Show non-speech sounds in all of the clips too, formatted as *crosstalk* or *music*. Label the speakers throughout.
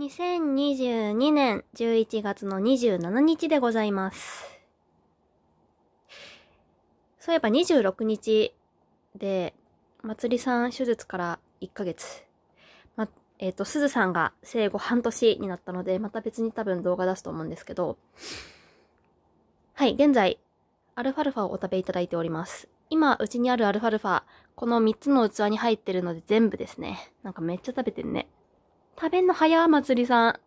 Speaker 1: 2022年11月の27日でございます。そういえば26日で、まつりさん手術から1ヶ月。ま、えっ、と、すずさんが生後半年になったので、また別に多分動画出すと思うんですけど、はい、現在、アルファルファをお食べいただいております。今、うちにあるアルファルファ、この3つの器に入ってるので全部ですね。なんかめっちゃ食べてるね。食べんの早まつりさん。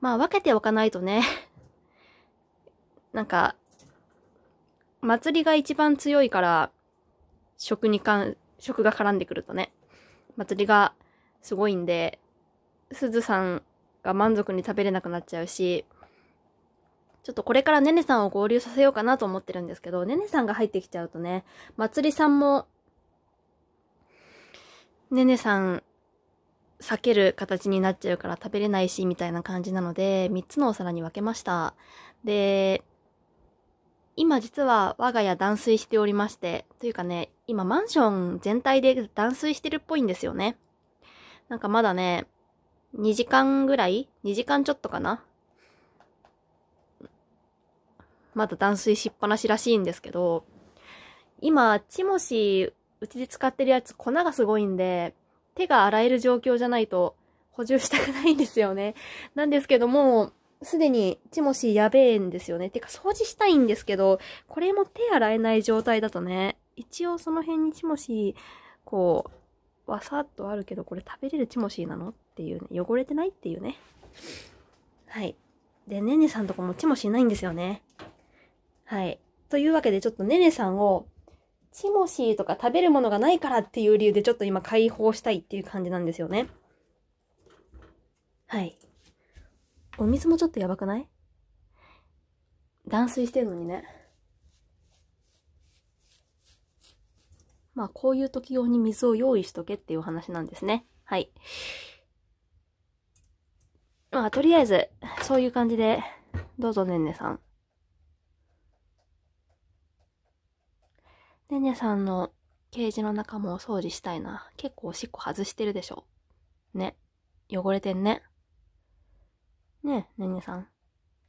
Speaker 1: まあ分けておかないとね。*laughs* なんか、祭りが一番強いから、食にかん、食が絡んでくるとね。祭りがすごいんで、すずさんが満足に食べれなくなっちゃうし、ちょっとこれからねねさんを合流させようかなと思ってるんですけど、ねねさんが入ってきちゃうとね、まつりさんも、ねねさん、避ける形になっちゃうから食べれないし、みたいな感じなので、3つのお皿に分けました。で、今実は我が家断水しておりまして、というかね、今マンション全体で断水してるっぽいんですよね。なんかまだね、2時間ぐらい ?2 時間ちょっとかな？まだ断水しっぱなしらしいんですけど、今、チモシ、うちで使ってるやつ粉がすごいんで、手が洗える状況じゃないと補充したくないんですよね。なんですけども、すでにチモシーやべえんですよね。てか掃除したいんですけど、これも手洗えない状態だとね、一応その辺にチモシー、こう、わさっとあるけど、これ食べれるチモシーなの？っていうね、汚れてないっていうね。はい。で、ねねさんとかもチモシーないんですよね。はい。というわけで、ちょっとねねさんを、チモシーとか食べるものがないからっていう理由でちょっと今解放したいっていう感じなんですよね。はい。お水もちょっとやばくない？断水してるのにね。まあ、こういう時用に水を用意しとけっていう話なんですね。はい。まあ、とりあえず、そういう感じで、どうぞねんねさん。ねねさんのケージの中もお掃除したいな。結構おしっこ外してるでしょ。ね。汚れてんね。ねえ、ねねさん。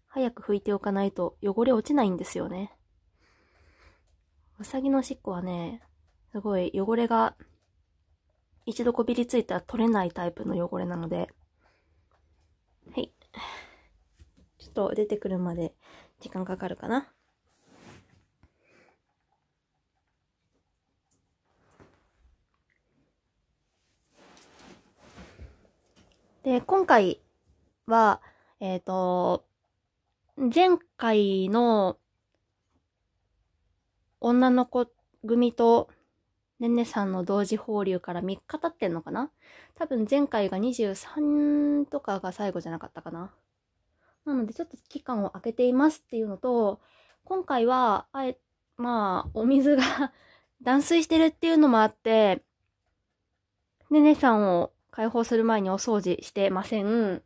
Speaker 1: 早く拭いておかないと汚れ落ちないんですよね。うさぎのおしっこはね、すごい汚れが一度こびりついたら取れないタイプの汚れなので、はい。ちょっと出てくるまで時間かかるかな。で、今回は、えっ、と、前回の女の子組とねんねさんの同時放流から3日経ってんのかな？多分前回が23とかが最後じゃなかったかな。なのでちょっと期間を空けていますっていうのと、今回は、あえ、まあ、お水が *laughs* 断水してるっていうのもあって、ねねさんを解放する前にお掃除してません。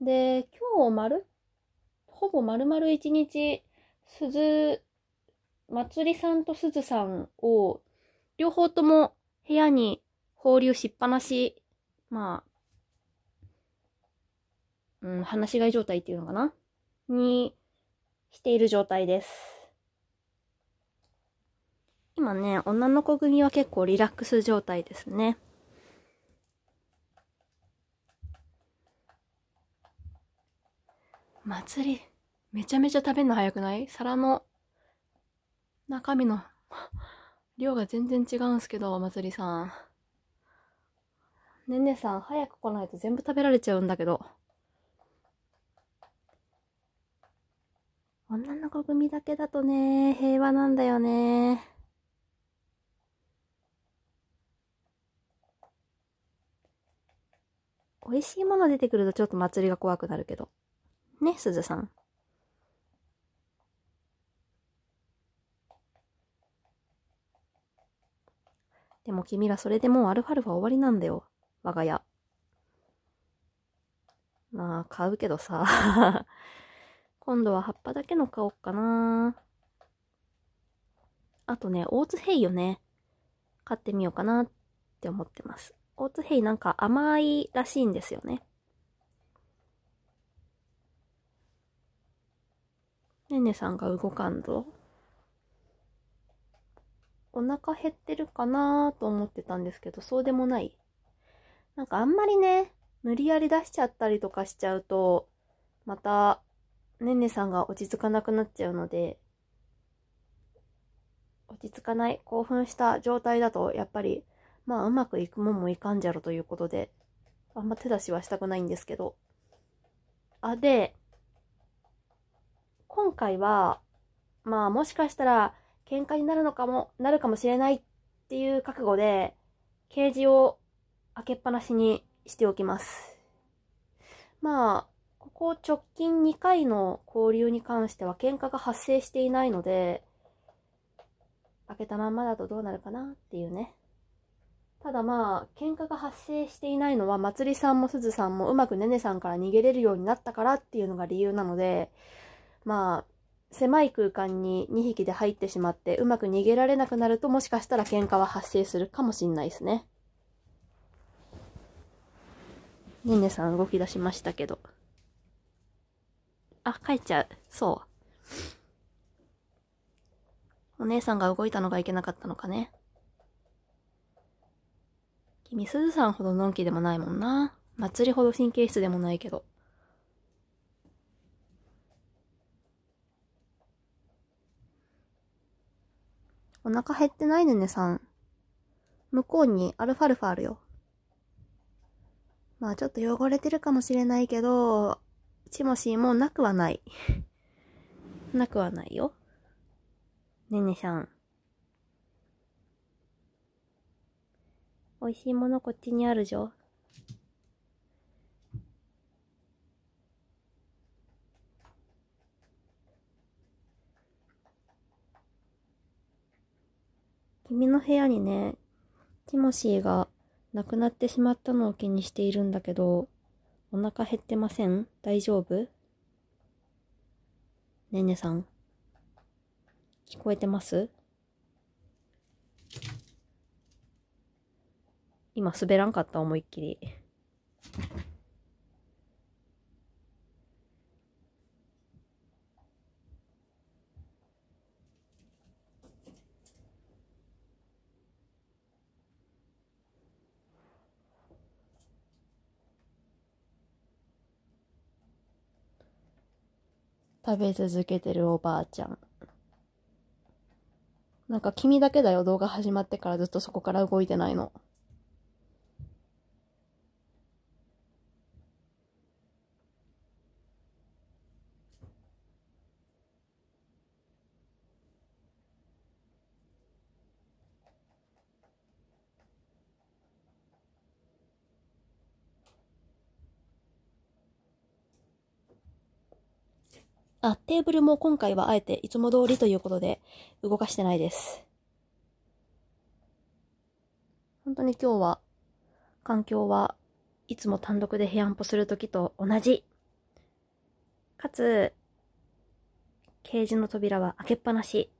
Speaker 1: で、今日丸ほぼ丸々一日、鈴、まつりさんとすずさんを、両方とも部屋に放流しっぱなし、まあ、うん、話し飼い状態っていうのかな？にしている状態です。今ね、女の子組は結構リラックス状態ですね。祭り、めちゃめちゃ食べるの早くない？皿の中身の量が全然違うんすけど、祭りさん。ねんねさん、早く来ないと全部食べられちゃうんだけど。女の子組だけだとね、平和なんだよね。美味しいもの出てくるとちょっと祭りが怖くなるけど。ね、すずさん。でも君らそれでもうアルファルファ終わりなんだよ。我が家。まあ、買うけどさ。*laughs* 今度は葉っぱだけの買おうかな。あとね、オーツヘイをね、買ってみようかなって思ってます。オーツヘイなんか甘いらしいんですよね。ねねさんが動かんぞ。お腹減ってるかなと思ってたんですけど、そうでもない。なんかあんまりね、無理やり出しちゃったりとかしちゃうと、また、ねねさんが落ち着かなくなっちゃうので、落ち着かない、興奮した状態だと、やっぱり、まあうまくいくもんもいかんじゃろということで、あんま手出しはしたくないんですけど。あ、で、今回は、まあもしかしたら喧嘩になるのかも、なるかもしれないっていう覚悟で、ケージを開けっぱなしにしておきます。まあ、ここ直近2回の交流に関しては喧嘩が発生していないので、開けたまんまだとどうなるかなっていうね。ただまあ、喧嘩が発生していないのは、まつりさんもすずさんもうまくねねさんから逃げれるようになったからっていうのが理由なので、まあ、狭い空間に2匹で入ってしまってうまく逃げられなくなるともしかしたら喧嘩は発生するかもしんないですね。ねねさん動き出しましたけど。あ、帰っちゃう。そう。お姉さんが動いたのがいけなかったのかね。君、すずさんほどのんきでもないもんな。祭りほど神経質でもないけど。お腹減ってないねねさん。向こうにアルファルファあるよ。まあちょっと汚れてるかもしれないけど、チモシーもなくはない。*laughs* なくはないよ。ねねさん。美味しいものこっちにあるじょ。君の部屋にね、ティモシーが亡くなってしまったのを気にしているんだけど、お腹減ってません？大丈夫？ねねさん。聞こえてます？今滑らんかった思いっきり。食べ続けてるおばあちゃん。なんか君だけだよ、動画始まってからずっとそこから動いてないの。あ、テーブルも今回はあえていつも通りということで動かしてないです。本当に今日は環境はいつも単独で部屋んぽするときと同じ。かつ、ケージの扉は開けっぱなし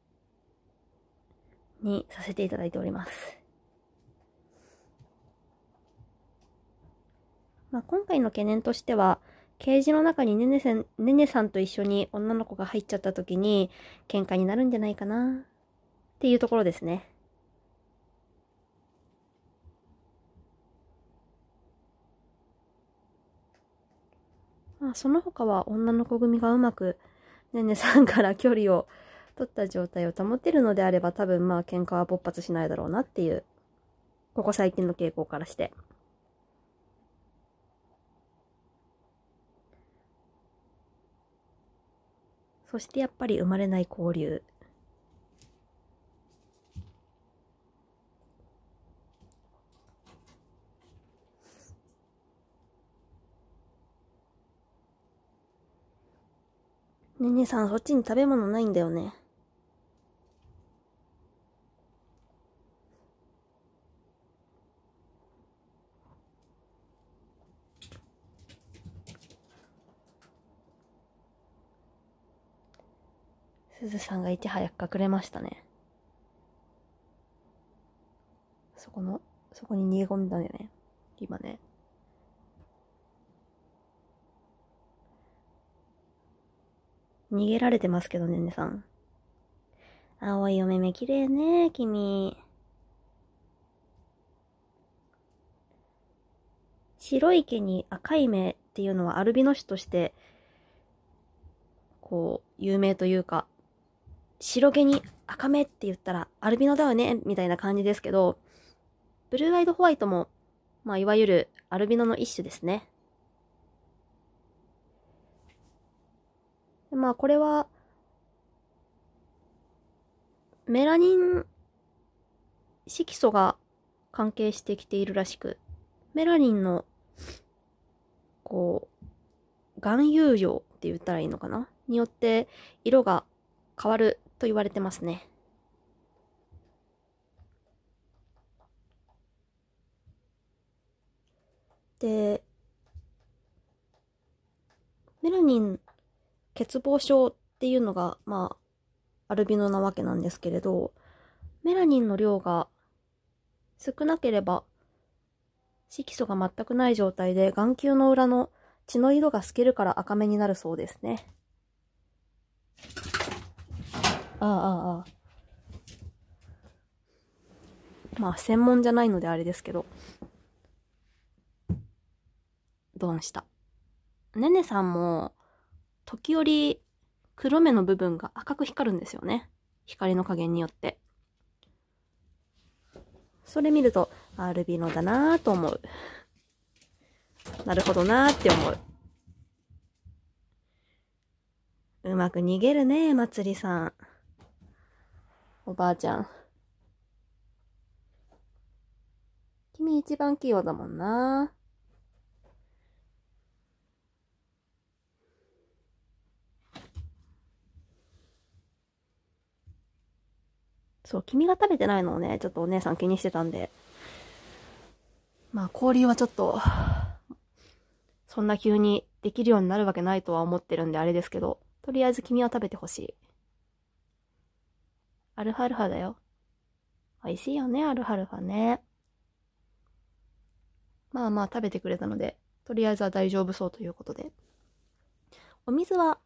Speaker 1: にさせていただいております。まあ、今回の懸念としては、ケージの中にねねさん、ねねさんと一緒に女の子が入っちゃった時に喧嘩になるんじゃないかなっていうところですね。まあ、その他は女の子組がうまくねねさんから距離を取った状態を保てるのであれば多分まあ喧嘩は勃発しないだろうなっていう、ここ最近の傾向からして。そしてやっぱり生まれない交流。ねねさん、そっちに食べ物ないんだよね。すずさんがいち早く隠れましたね。そこの、そこに逃げ込んだんだよね。今ね。逃げられてますけどねねさん。青いお目目綺麗ね、君。白い毛に赤い目っていうのはアルビノ種として、こう、有名というか、白毛に赤目って言ったらアルビノだよね、みたいな感じですけど、ブルーアイドホワイトも、まあ、いわゆるアルビノの一種ですね。まあ、これは、メラニン色素が関係してきているらしく、メラニンの、こう、含有量って言ったらいいのかな？によって色が変わると言われてますね。で、メラニン欠乏症っていうのが、まあ、アルビノなわけなんですけれど、メラニンの量が少なければ、色素が全くない状態で眼球の裏の血の色が透けるから赤目になるそうですね。ああ、ああ。まあ、専門じゃないのであれですけど。ドンした？ねねさんも、時折黒目の部分が赤く光るんですよね。光の加減によって。それ見ると、アルビノだなぁと思う。なるほどなぁって思う。うまく逃げるね、まつりさん。おばあちゃん。君一番器用だもんな。そう、君が食べてないのをね、ちょっとお姉さん気にしてたんで。まあ、氷はちょっと、そんな急にできるようになるわけないとは思ってるんであれですけど、とりあえず君は食べてほしい。アルファルファだよ。美味しいよね、アルファルファね。まあまあ食べてくれたので、とりあえずは大丈夫そうということで。お水は、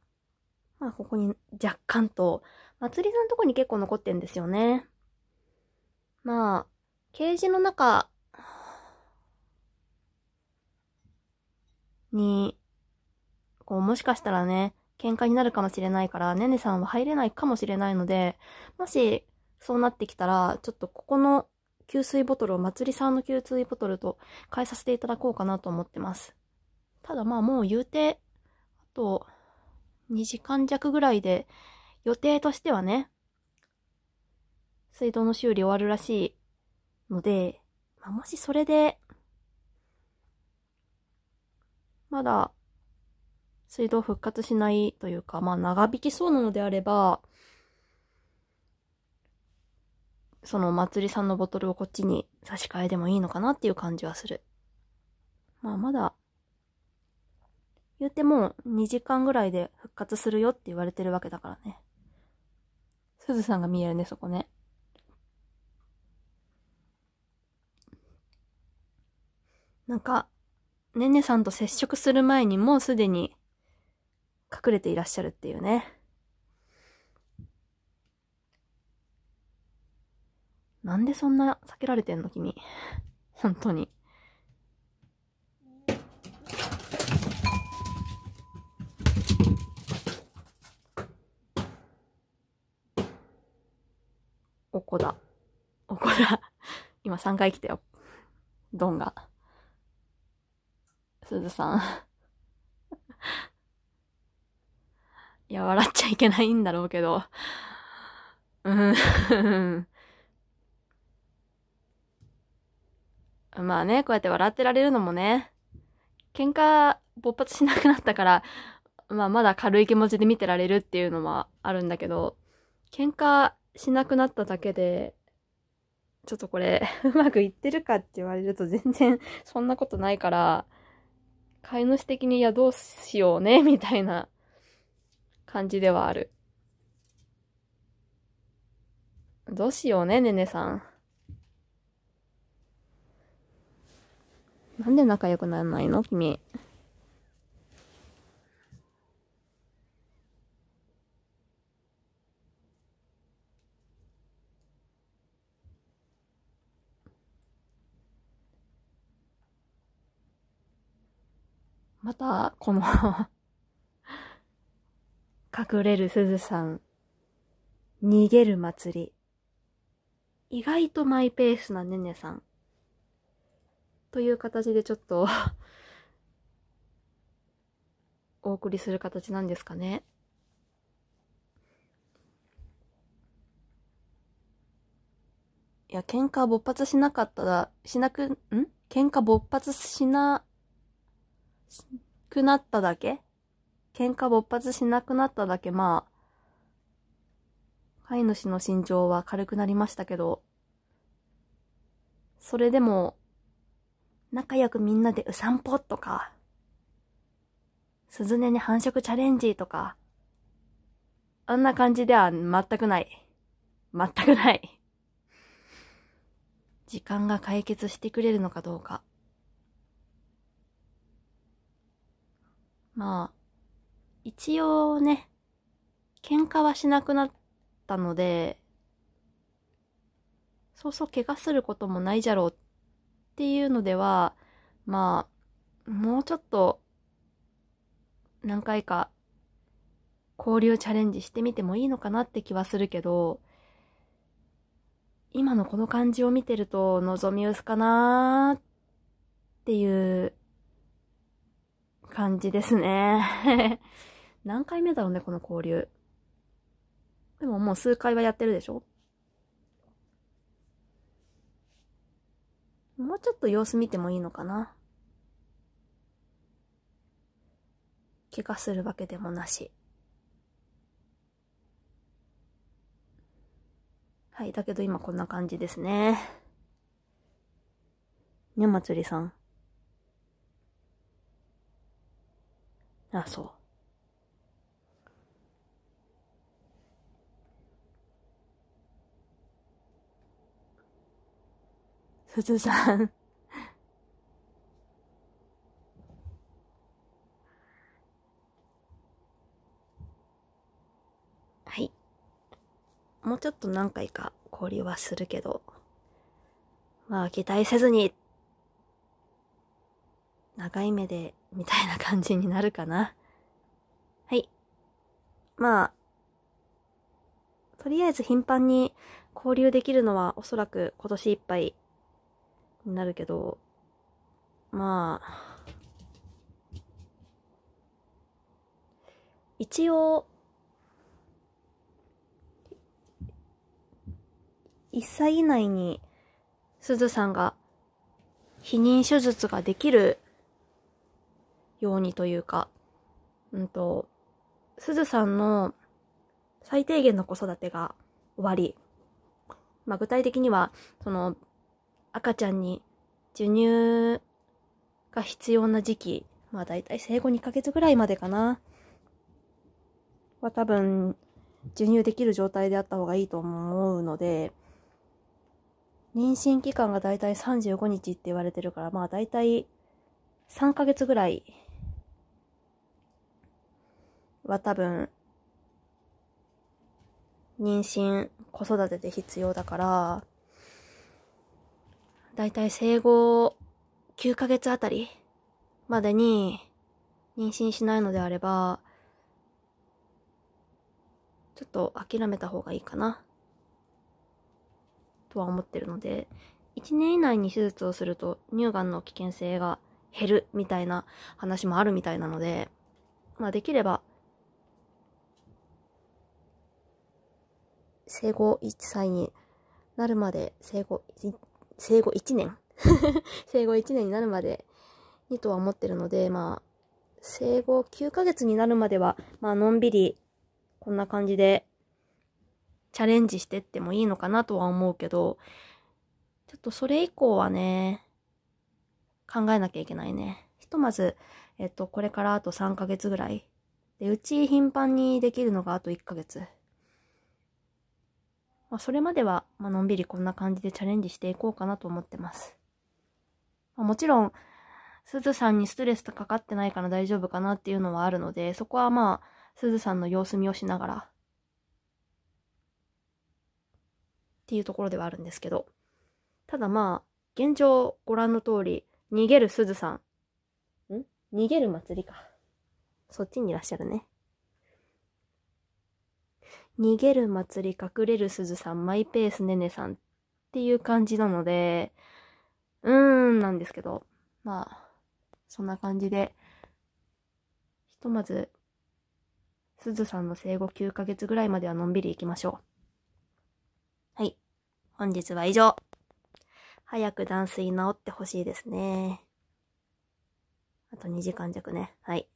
Speaker 1: まあここに若干と、まつりさんのとこに結構残ってんですよね。まあ、ケージの中に、こうもしかしたらね、喧嘩になるかもしれないから、ねねさんは入れないかもしれないので、もし、そうなってきたら、ちょっとここの給水ボトルをまつりさんの給水ボトルと変えさせていただこうかなと思ってます。ただまあもう言うて、あと、2時間弱ぐらいで、予定としてはね、水道の修理終わるらしいので、まあ、もしそれで、まだ水道復活しないというか、まあ長引きそうなのであれば、その祭りさんのボトルをこっちに差し替えでもいいのかなっていう感じはする。まあまだ、言っても2時間ぐらいで復活するよって言われてるわけだからね。すずさんが見えるね、そこね。なんか、ねねさんと接触する前にもうすでに隠れていらっしゃるっていうね。なんでそんな避けられてんの君。本当に。おこだ。おこだ。今3回来たよ。ドンが。すずさん。いや、笑っちゃいけないんだろうけど。うん。*laughs* まあね、こうやって笑ってられるのもね、喧嘩勃発しなくなったから、まあまだ軽い気持ちで見てられるっていうのもあるんだけど、喧嘩しなくなっただけで、ちょっとこれ、*laughs* うまくいってるかって言われると全然 *laughs* そんなことないから、飼い主的にいやどうしようね、みたいな感じではある。どうしようね、ねねさん。なんで仲良くならないの君。また、この隠れるすずさん、逃げる祭り。意外とマイペースなねねさん。という形でちょっと *laughs* お送りする形なんですかね。いや、喧嘩勃発しなかったら、しなく、ん？喧嘩勃発しな、くなっただけ？喧嘩勃発しなくなっただけ、まあ、飼い主の心情は軽くなりましたけど、それでも、仲良くみんなでう散歩とか、鈴音に繁殖チャレンジとか、あんな感じでは全くない。全くない。時間が解決してくれるのかどうか。まあ、一応ね、喧嘩はしなくなったので、そうそう怪我することもないじゃろうっていうのでは、まあ、もうちょっと、何回か、交流チャレンジしてみてもいいのかなって気はするけど、今のこの感じを見てると、望み薄かなーっていう感じですね。何回目だろうね、この交流。でももう数回はやってるでしょ？もうちょっと様子見てもいいのかな？怪我するわけでもなし。はい、だけど今こんな感じですね。にゃまつりさん。あ、そう。すずさんはい。もうちょっと何回か交流はするけど、まあ期待せずに、長い目で、みたいな感じになるかな。はい。まあ、とりあえず頻繁に交流できるのはおそらく今年いっぱいになるけど、まあ、一応、1歳以内に、すずさんが、避妊手術ができるようにというか、うんと、すずさんの最低限の子育てが終わり、まあ具体的には、その、赤ちゃんに授乳が必要な時期、まあ大体生後2ヶ月ぐらいまでかな。は多分、授乳できる状態であった方がいいと思うので、妊娠期間が大体35日って言われてるから、まあ大体3ヶ月ぐらいは多分、妊娠、子育てで必要だから、だいたい生後9ヶ月あたりまでに妊娠しないのであれば、ちょっと諦めた方がいいかな。とは思ってるので、1年以内に手術をすると乳がんの危険性が減るみたいな話もあるみたいなので、まあできれば、生後1歳になるまで生後生後1年 *laughs* 生後1年になるまでにとは思ってるので、まあ、生後9ヶ月になるまでは、まあ、のんびり、こんな感じで、チャレンジしてってもいいのかなとは思うけど、ちょっとそれ以降はね、考えなきゃいけないね。ひとまず、えっと、これからあと3ヶ月ぐらい。で、うち頻繁にできるのがあと1ヶ月。まあ、それまでは、まあのんびりこんな感じでチャレンジしていこうかなと思ってます。まあ、もちろん、すずさんにストレスとかかってないから大丈夫かなっていうのはあるので、そこはまあ、すずさんの様子見をしながら、っていうところではあるんですけど。ただまあ、現状ご覧の通り、逃げるすずさん。ん？逃げる祭りか。そっちにいらっしゃるね。逃げる祭り、隠れるすずさん、マイペースねねさんっていう感じなので、うーんなんですけど、まあ、そんな感じで、ひとまず、すずさんの生後9ヶ月ぐらいまではのんびり行きましょう。はい。本日は以上。早く断水治ってほしいですね。あと2時間弱ね。はい。